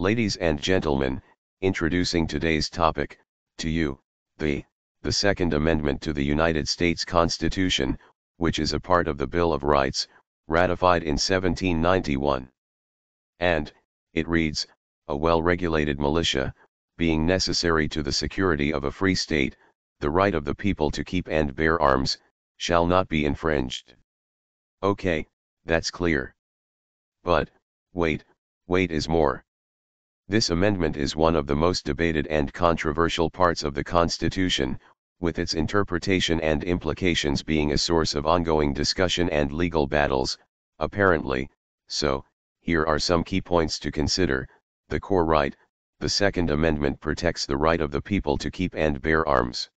Ladies and gentlemen, introducing today's topic, to you, the, the Second Amendment to the United States Constitution, which is a part of the Bill of Rights, ratified in 1791. And, it reads, a well-regulated militia, being necessary to the security of a free state, the right of the people to keep and bear arms, shall not be infringed. Okay, that's clear. But, wait, wait is more. This amendment is one of the most debated and controversial parts of the Constitution, with its interpretation and implications being a source of ongoing discussion and legal battles, apparently, so, here are some key points to consider, the core right, the Second Amendment protects the right of the people to keep and bear arms.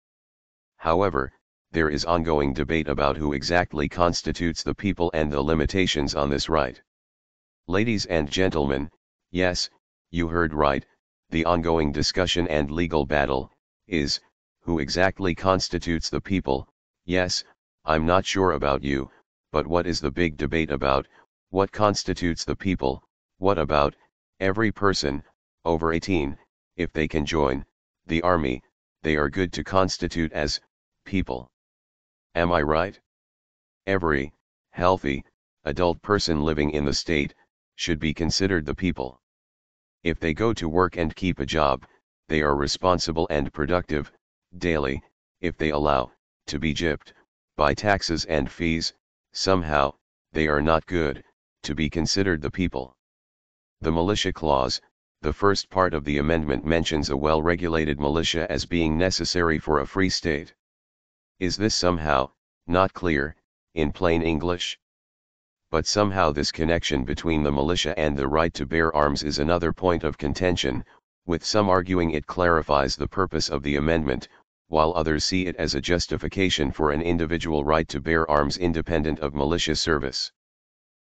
However, there is ongoing debate about who exactly constitutes the people and the limitations on this right. Ladies and gentlemen, yes, you heard right, the ongoing discussion and legal battle, is, who exactly constitutes the people, yes, I'm not sure about you, but what is the big debate about, what constitutes the people, what about, every person, over 18, if they can join, the army, they are good to constitute as, people. Am I right? Every, healthy, adult person living in the state, should be considered the people. If they go to work and keep a job, they are responsible and productive, daily, if they allow, to be gypped, by taxes and fees, somehow, they are not good, to be considered the people. The militia clause, the first part of the amendment mentions a well-regulated militia as being necessary for a free state. Is this somehow, not clear, in plain English? But somehow this connection between the militia and the right to bear arms is another point of contention, with some arguing it clarifies the purpose of the amendment, while others see it as a justification for an individual right to bear arms independent of militia service.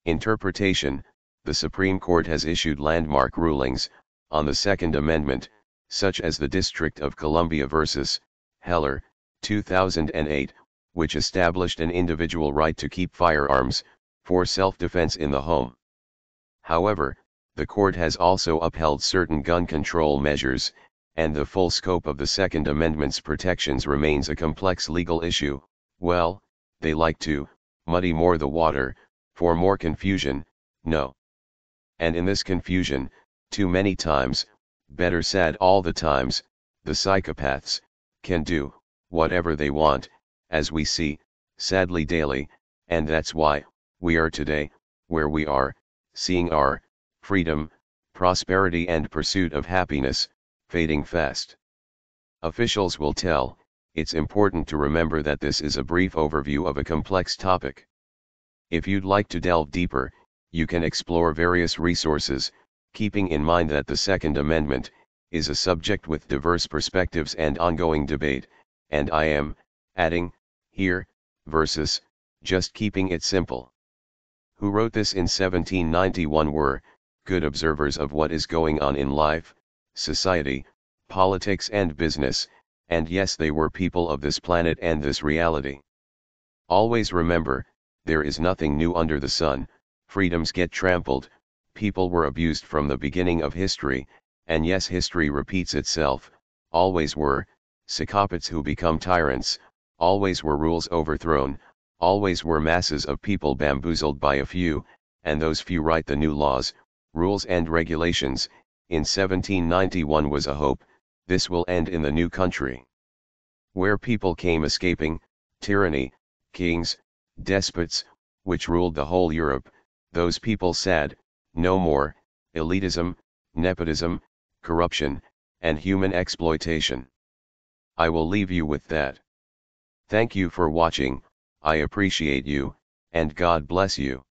Interpretation The Supreme Court has issued landmark rulings, on the Second Amendment, such as the District of Columbia vs. Heller, 2008, which established an individual right to keep firearms, for self-defense in the home. However, the court has also upheld certain gun control measures, and the full scope of the Second Amendment's protections remains a complex legal issue, well, they like to, muddy more the water, for more confusion, no. And in this confusion, too many times, better said all the times, the psychopaths, can do, whatever they want, as we see, sadly daily, and that's why, we are today, where we are, seeing our, freedom, prosperity and pursuit of happiness, fading fast. Officials will tell, it's important to remember that this is a brief overview of a complex topic. If you'd like to delve deeper, you can explore various resources, keeping in mind that the Second Amendment, is a subject with diverse perspectives and ongoing debate, and I am, adding, here, versus, just keeping it simple who wrote this in 1791 were, good observers of what is going on in life, society, politics and business, and yes they were people of this planet and this reality. Always remember, there is nothing new under the sun, freedoms get trampled, people were abused from the beginning of history, and yes history repeats itself, always were, psychopaths who become tyrants, always were rules overthrown, always were masses of people bamboozled by a few, and those few write the new laws, rules and regulations, in 1791 was a hope, this will end in the new country. Where people came escaping, tyranny, kings, despots, which ruled the whole Europe, those people said, no more, elitism, nepotism, corruption, and human exploitation. I will leave you with that. Thank you for watching, I appreciate you, and God bless you.